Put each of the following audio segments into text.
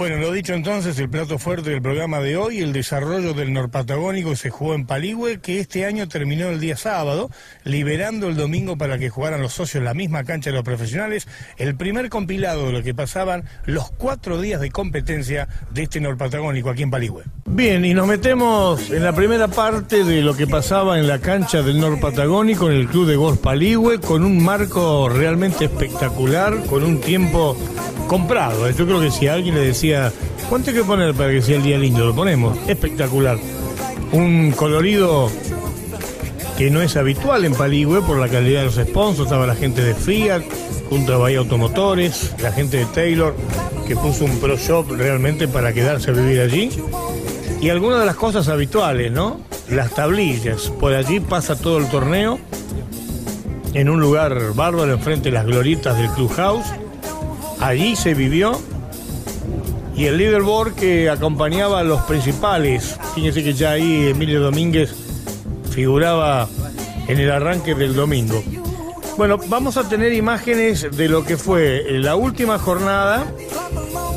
Bueno, lo dicho entonces, el plato fuerte del programa de hoy, el desarrollo del norpatagónico se jugó en Paligüe, que este año terminó el día sábado, liberando el domingo para que jugaran los socios la misma cancha de los profesionales, el primer compilado de lo que pasaban los cuatro días de competencia de este norpatagónico aquí en Paligüe. Bien, y nos metemos en la primera parte de lo que pasaba en la cancha del norpatagónico en el club de golf Paligüe, con un marco realmente espectacular, con un tiempo comprado. Yo creo que si alguien le decía ¿cuánto hay que poner para que sea el día lindo? Lo ponemos, espectacular. Un colorido que no es habitual en Paligüe por la calidad de los sponsors, estaba la gente de Fiat, junto a Bahía Automotores, la gente de Taylor, que puso un pro shop realmente para quedarse a vivir allí. Y algunas de las cosas habituales, ¿no? Las tablillas, por allí pasa todo el torneo, en un lugar bárbaro enfrente de las gloritas del Clubhouse. Allí se vivió y el leaderboard que acompañaba a los principales. Fíjense que ya ahí Emilio Domínguez figuraba en el arranque del domingo. Bueno, vamos a tener imágenes de lo que fue la última jornada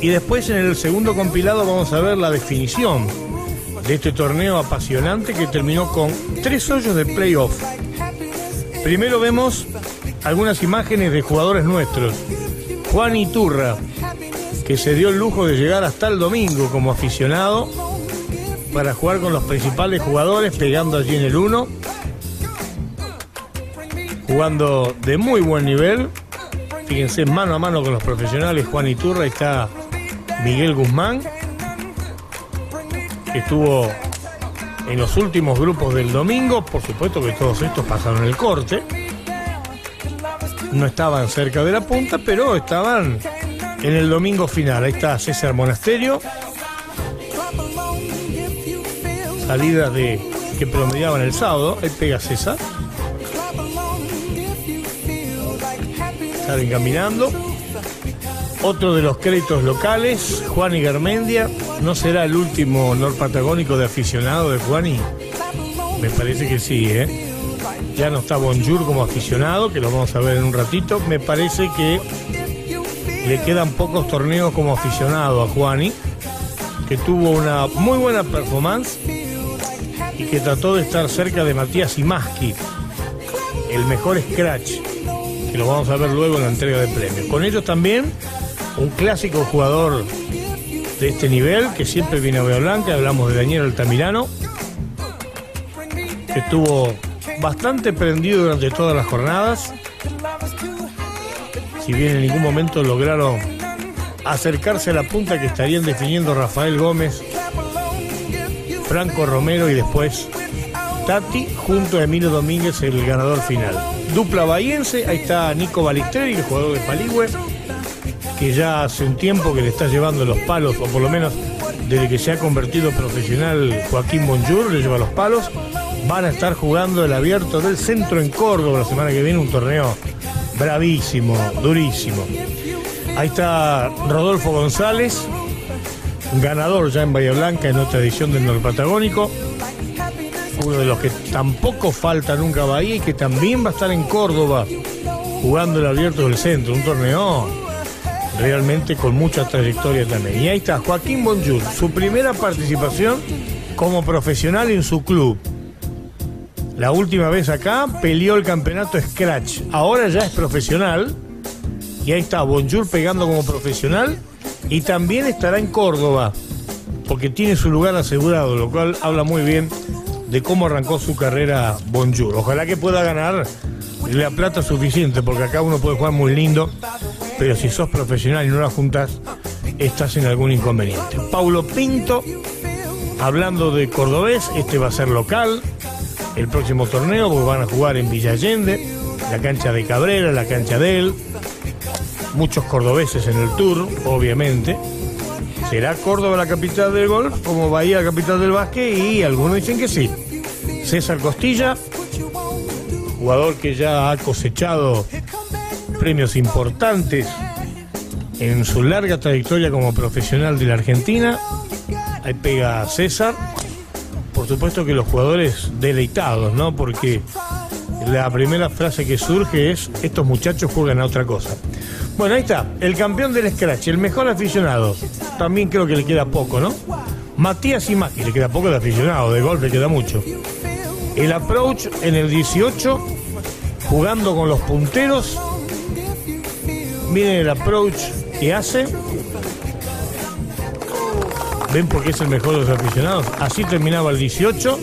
y después en el segundo compilado vamos a ver la definición de este torneo apasionante que terminó con tres hoyos de playoff. Primero vemos algunas imágenes de jugadores nuestros. Juan Iturra, que se dio el lujo de llegar hasta el domingo como aficionado para jugar con los principales jugadores, pegando allí en el 1, jugando de muy buen nivel. Fíjense, mano a mano con los profesionales, Juan Iturra, está Miguel Guzmán, que estuvo en los últimos grupos del domingo. Por supuesto que todos estos pasaron el corte. No estaban cerca de la punta, pero estaban en el domingo final. Ahí está César Monasterio. Salidas de que promediaban el sábado. Ahí pega César. Salen caminando. Otro de los créditos locales, Juan y Garmendia. ¿No será el último norpatagónico de aficionado de Juani? Me parece que sí, ¿eh? Ya no está Bonjour como aficionado, que lo vamos a ver en un ratito. Me parece que le quedan pocos torneos como aficionado a Juani, que tuvo una muy buena performance y que trató de estar cerca de Matías Imaski, el mejor scratch, que lo vamos a ver luego en la entrega de premios. Con ellos también un clásico jugador de este nivel, que siempre viene a Bahía Blanca, hablamos de Daniel Altamirano, que estuvo bastante prendido durante todas las jornadas si bien en ningún momento lograron acercarse a la punta que estarían definiendo Rafael Gómez, Franco Romero y después Tati junto a Emilio Domínguez, el ganador final. Dupla bahiense, ahí está Nico Balisteri, el jugador de Paligüe, que ya hace un tiempo que le está llevando los palos, o por lo menos desde que se ha convertido profesional Joaquín Bonjour, le lleva los palos. Van a estar jugando el abierto del centro en Córdoba la semana que viene, un torneo bravísimo, durísimo. Ahí está Rodolfo González, ganador ya en Bahía Blanca en otra edición del Patagónico. Uno de los que tampoco falta nunca Bahía y que también va a estar en Córdoba jugando el abierto del centro, un torneo realmente con mucha trayectoria también. Y ahí está Joaquín Bonjour, su primera participación como profesional en su club. La última vez acá peleó el campeonato Scratch. Ahora ya es profesional. Y ahí está Bonjour pegando como profesional. Y también estará en Córdoba. Porque tiene su lugar asegurado. Lo cual habla muy bien de cómo arrancó su carrera Bonjour. Ojalá que pueda ganar la plata suficiente. Porque acá uno puede jugar muy lindo. Pero si sos profesional y no la juntas, estás en algún inconveniente. Paulo Pinto, hablando de cordobés, este va a ser local el próximo torneo, porque van a jugar en Villa Allende, la cancha de Cabrera, la cancha de él, muchos cordobeses en el tour, obviamente. ¿Será Córdoba la capital del golf, como Bahía la capital del básquet? Y algunos dicen que sí. César Costilla, jugador que ya ha cosechado premios importantes en su larga trayectoria como profesional de la Argentina. Ahí pega César por supuesto que los jugadores deleitados, ¿no? Porque la primera frase que surge es, estos muchachos juegan a otra cosa. Bueno, ahí está, el campeón del Scratch, el mejor aficionado. También creo que le queda poco, ¿no? Matías Imaki, le queda poco de aficionado, de golf le queda mucho. El approach en el 18, jugando con los punteros. Miren el approach que hace. ¿Ven por qué es el mejor de los aficionados? Así terminaba el 18,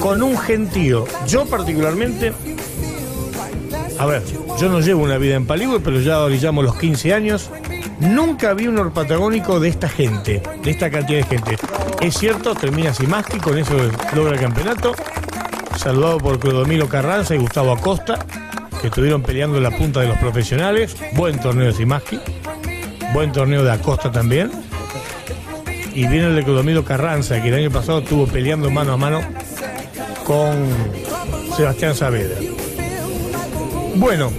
con un gentío. Yo particularmente, a ver, yo no llevo una vida en Paligüe, pero ya orillamos los 15 años. Nunca vi un orpatagónico de esta gente, de esta cantidad de gente. Es cierto, termina Simaski, con eso logra el campeonato. Saludado por Clodomiro Carranza y Gustavo Acosta, que estuvieron peleando en la punta de los profesionales. Buen torneo de Simaski. Buen torneo de Acosta también. Y viene el de Clodomiro Carranza, que el año pasado estuvo peleando mano a mano con Sebastián Saavedra. Bueno,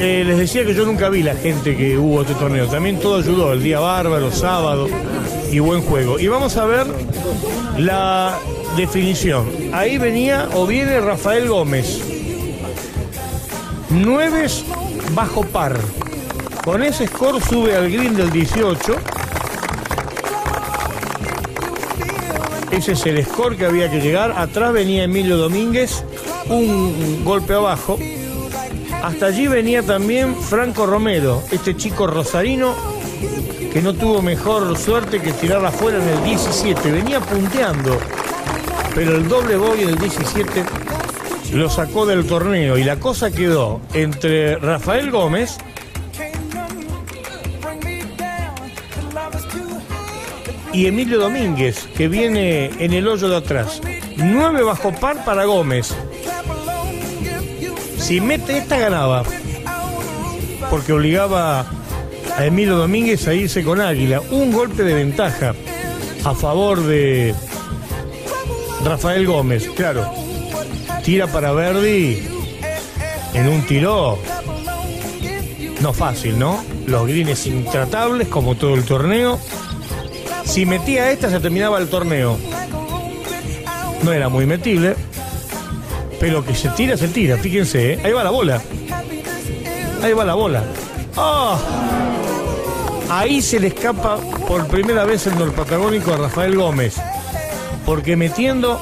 eh, les decía que yo nunca vi la gente que hubo este torneo. También todo ayudó, el día bárbaro, sábado y buen juego. Y vamos a ver la definición. Ahí venía o viene Rafael Gómez. Nueves bajo par. Con ese score sube al green del 18. Ese es el score que había que llegar. Atrás venía Emilio Domínguez, un golpe abajo. Hasta allí venía también Franco Romero, este chico rosarino que no tuvo mejor suerte que tirarla afuera en el 17. Venía punteando, pero el doble boy en el 17 lo sacó del torneo y la cosa quedó entre Rafael Gómez y Emilio Domínguez, que viene en el hoyo de atrás. Nueve bajo par para Gómez. Si mete esta ganaba, porque obligaba a Emilio Domínguez a irse con Águila. Un golpe de ventaja a favor de Rafael Gómez, claro. Tira para Verdi en un tiro. No fácil, ¿no? Los greens intratables, como todo el torneo. Si metía esta, se terminaba el torneo. No era muy metible. Pero que se tira, se tira. Fíjense, ¿eh? ahí va la bola. Ahí va la bola. ¡Ah! Ahí se le escapa por primera vez el norpatagónico a Rafael Gómez. Porque metiendo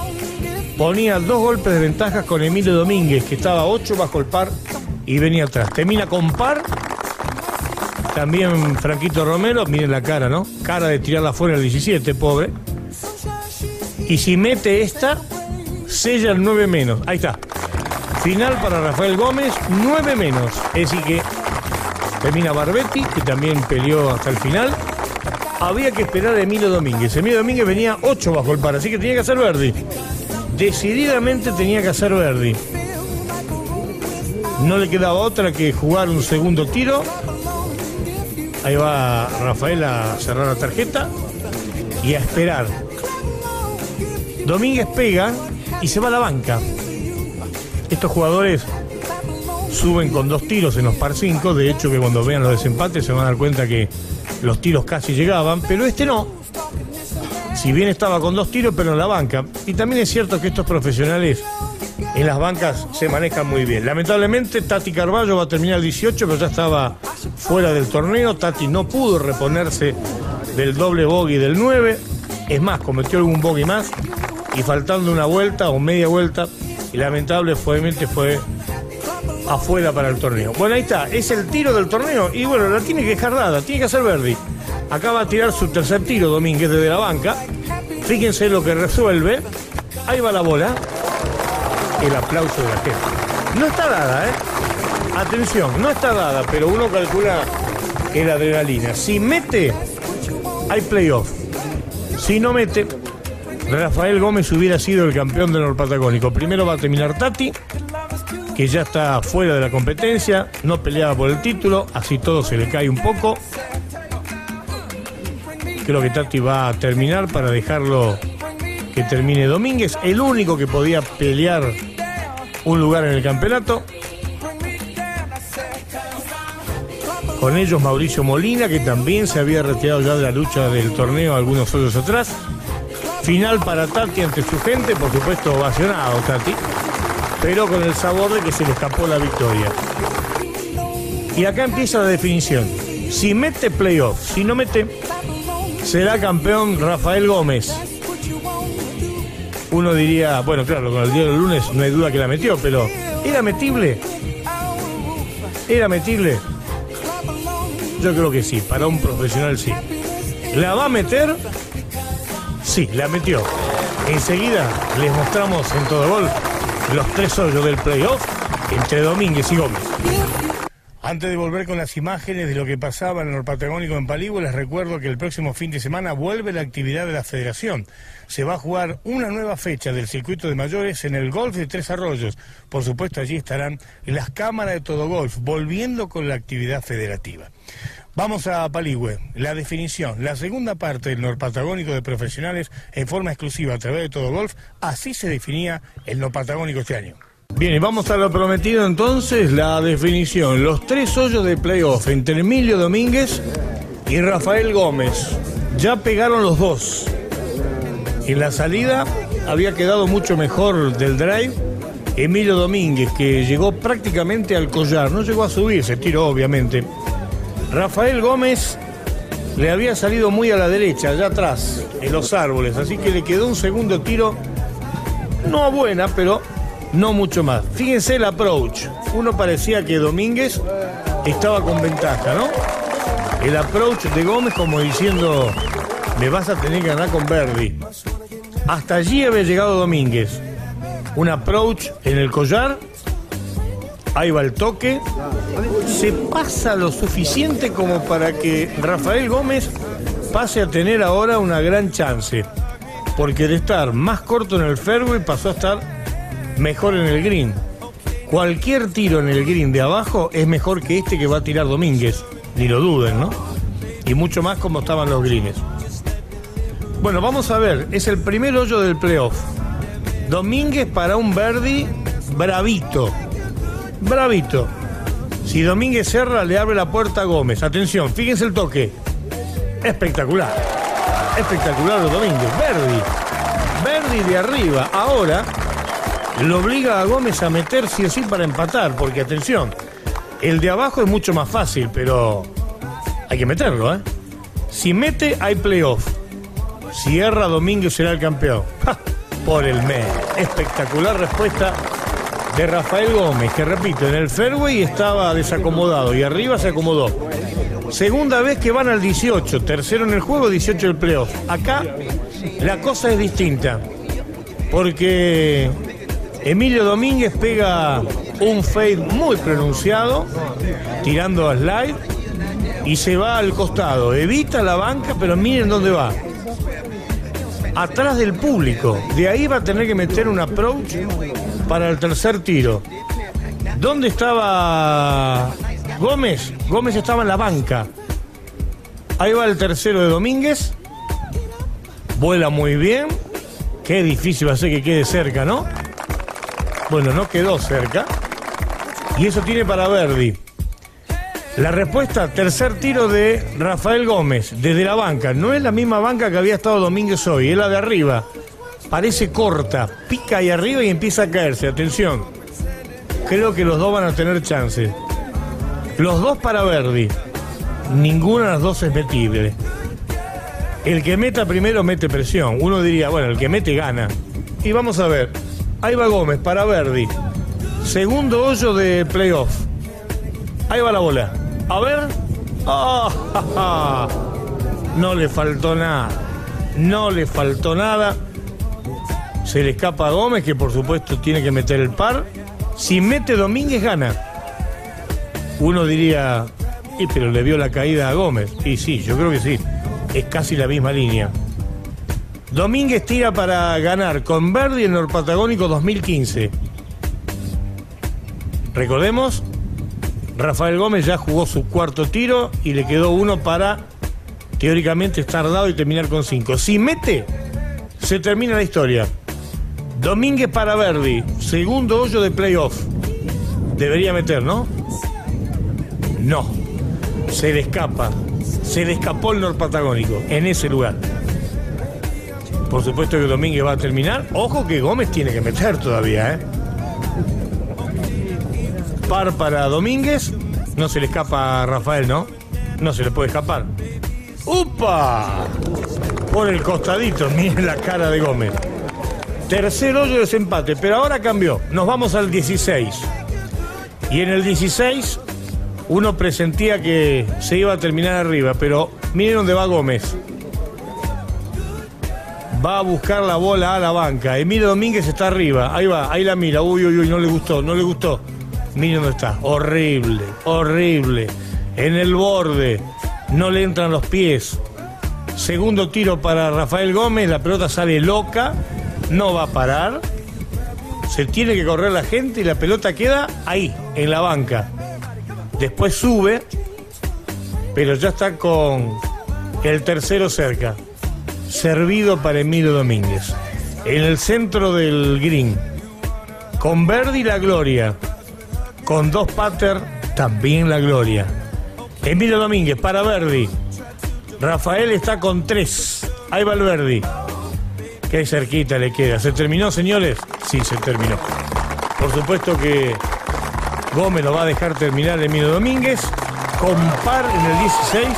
ponía dos golpes de ventaja con Emilio Domínguez, que estaba 8 bajo el par y venía atrás. Termina con par. También Franquito Romero, miren la cara, ¿no? Cara de tirarla fuera el 17, pobre. Y si mete esta, sella el 9 menos. Ahí está. Final para Rafael Gómez, 9 menos. Decir que termina Barbetti, que también peleó hasta el final. Había que esperar a Emilio Domínguez. Emilio Domínguez venía 8 bajo el par, así que tenía que hacer Verdi. Decididamente tenía que hacer Verdi. No le quedaba otra que jugar un segundo tiro. Ahí va Rafael a cerrar la tarjeta y a esperar. Domínguez pega y se va a la banca. Estos jugadores suben con dos tiros en los par 5. De hecho, que cuando vean los desempates se van a dar cuenta que los tiros casi llegaban, pero este no. Si bien estaba con dos tiros, pero en la banca. Y también es cierto que estos profesionales en las bancas se manejan muy bien. Lamentablemente, Tati Carballo va a terminar el 18, pero ya estaba fuera del torneo. Tati no pudo reponerse del doble bogey del 9. Es más, cometió algún bogey más. Y faltando una vuelta o media vuelta, y lamentablemente fue afuera para el torneo. Bueno, ahí está, es el tiro del torneo y bueno, la tiene que dejar dada, tiene que hacer Verdi. Acaba de tirar su tercer tiro Domínguez desde la banca. Fíjense lo que resuelve. Ahí va la bola. El aplauso de la gente. No está dada, ¿eh? Atención, no está dada, pero uno calcula que la adrenalina. Si mete, hay playoff. Si no mete, Rafael Gómez hubiera sido el campeón del Norpatagónico. Primero va a terminar Tati, que ya está fuera de la competencia, no peleaba por el título, así todo se le cae un poco. Creo que Tati va a terminar para dejarlo que termine Domínguez, el único que podía pelear un lugar en el campeonato. Con ellos Mauricio Molina, que también se había retirado ya de la lucha del torneo algunos años atrás. Final para Tati ante su gente, por supuesto ovacionado Tati, pero con el sabor de que se le escapó la victoria. Y acá empieza la definición. Si mete playoff, si no mete, será campeón Rafael Gómez. Uno diría, bueno, claro, con el día del lunes no hay duda que la metió, pero ¿era metible? ¿Era metible? Yo creo que sí, para un profesional sí. ¿La va a meter? Sí, la metió. Enseguida les mostramos en todo gol los tres hoyos del playoff entre Domínguez y Gómez. Antes de volver con las imágenes de lo que pasaba en el Patagónico en Paligüe, les recuerdo que el próximo fin de semana vuelve la actividad de la federación. Se va a jugar una nueva fecha del circuito de mayores en el Golf de Tres Arroyos. Por supuesto, allí estarán las cámaras de todo golf, volviendo con la actividad federativa. Vamos a Paligüe, la definición, la segunda parte del norpatagónico de profesionales en forma exclusiva a través de todo golf, así se definía el norpatagónico este año. Bien, vamos a lo prometido entonces, la definición, los tres hoyos de playoff entre Emilio Domínguez y Rafael Gómez. Ya pegaron los dos. En la salida había quedado mucho mejor del drive Emilio Domínguez, que llegó prácticamente al collar, no llegó a subir, se tiró obviamente Rafael Gómez le había salido muy a la derecha, allá atrás, en los árboles, así que le quedó un segundo tiro, no buena, pero no mucho más. Fíjense el approach. Uno parecía que Domínguez estaba con ventaja, ¿no? El approach de Gómez como diciendo, me vas a tener que ganar con Verdi. Hasta allí había llegado Domínguez. Un approach en el collar Ahí va el toque. Se pasa lo suficiente como para que Rafael Gómez pase a tener ahora una gran chance. Porque de estar más corto en el fairway pasó a estar mejor en el green. Cualquier tiro en el green de abajo es mejor que este que va a tirar Domínguez. Ni lo duden, ¿no? Y mucho más como estaban los greens. Bueno, vamos a ver. Es el primer hoyo del playoff. Domínguez para un Verdi bravito bravito. Si Domínguez Serra le abre la puerta a Gómez, atención, fíjense el toque. Espectacular. Espectacular Domínguez. Verdi. Verdi de arriba. Ahora lo obliga a Gómez a meter sí o sí para empatar, porque atención, el de abajo es mucho más fácil, pero hay que meterlo, ¿eh? Si mete, hay playoff. Si erra, Domínguez será el campeón. Por el mes. Espectacular respuesta de Rafael Gómez, que repito, en el fairway estaba desacomodado y arriba se acomodó. Segunda vez que van al 18, tercero en el juego, 18 el playoff. Acá la cosa es distinta, porque Emilio Domínguez pega un fade muy pronunciado, tirando a slide, y se va al costado. Evita la banca, pero miren dónde va. Atrás del público. De ahí va a tener que meter un approach para el tercer tiro. ¿Dónde estaba Gómez? Gómez estaba en la banca. Ahí va el tercero de Domínguez. Vuela muy bien. Qué difícil va a ser que quede cerca, ¿no? Bueno, no quedó cerca. Y eso tiene para Verdi. La respuesta, tercer tiro de Rafael Gómez, desde la banca. No es la misma banca que había estado Domínguez hoy, es la de arriba parece corta, pica ahí arriba y empieza a caerse. Atención. Creo que los dos van a tener chance. Los dos para Verdi. Ninguna de las dos es metible. El que meta primero mete presión. Uno diría, bueno, el que mete gana. Y vamos a ver. Ahí va Gómez para Verdi. Segundo hoyo de playoff. Ahí va la bola. A ver. Ah, no le faltó nada. No le faltó nada. Se le escapa a Gómez, que por supuesto tiene que meter el par. Si mete Domínguez, gana. Uno diría, pero le vio la caída a Gómez. Y sí, yo creo que sí. Es casi la misma línea. Domínguez tira para ganar con Verdi en el Patagónico 2015. Recordemos, Rafael Gómez ya jugó su cuarto tiro y le quedó uno para teóricamente estar dado y terminar con cinco. Si mete, se termina la historia. Domínguez para Verdi, segundo hoyo de playoff. Debería meter, ¿no? No. Se le escapa. Se le escapó el norpatagónico en ese lugar. Por supuesto que Domínguez va a terminar. Ojo que Gómez tiene que meter todavía, ¿eh? Par para Domínguez. No se le escapa a Rafael, ¿no? No se le puede escapar. ¡Upa! Por el costadito, miren la cara de Gómez. Tercer hoyo de desempate, pero ahora cambió. Nos vamos al 16. Y en el 16 uno presentía que se iba a terminar arriba, pero miren dónde va Gómez. Va a buscar la bola a la banca. Emilio Domínguez está arriba. Ahí va, ahí la mira. Uy, uy, uy, no le gustó, no le gustó. Miren dónde está. Horrible, horrible. En el borde. No le entran los pies. Segundo tiro para Rafael Gómez. La pelota sale loca. No va a parar. Se tiene que correr la gente y la pelota queda ahí, en la banca. Después sube, pero ya está con el tercero cerca. Servido para Emilio Domínguez. En el centro del green. Con Verdi la gloria. Con dos pater también la gloria. Emilio Domínguez para Verdi. Rafael está con tres. Ahí va el Verdi. Qué cerquita le queda. ¿Se terminó, señores? Sí, se terminó. Por supuesto que Gómez lo va a dejar terminar Emilio Domínguez. Con par en el 16.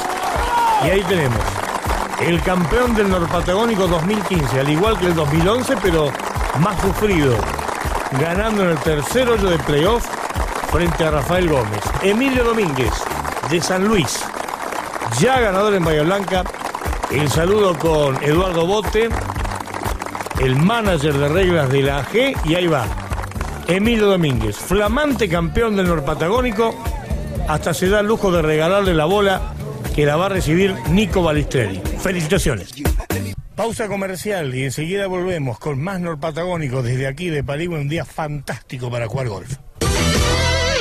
Y ahí tenemos el campeón del Norpatagónico 2015, al igual que el 2011, pero más sufrido. Ganando en el tercer hoyo de playoff frente a Rafael Gómez. Emilio Domínguez, de San Luis, ya ganador en Bahía Blanca. El saludo con Eduardo Bote, el manager de reglas de la AG, y ahí va. Emilio Domínguez, flamante campeón del Norpatagónico, hasta se da el lujo de regalarle la bola que la va a recibir Nico Balistreri. Felicitaciones. Pausa comercial y enseguida volvemos con más Norpatagónico desde aquí de Parigua, un día fantástico para jugar golf.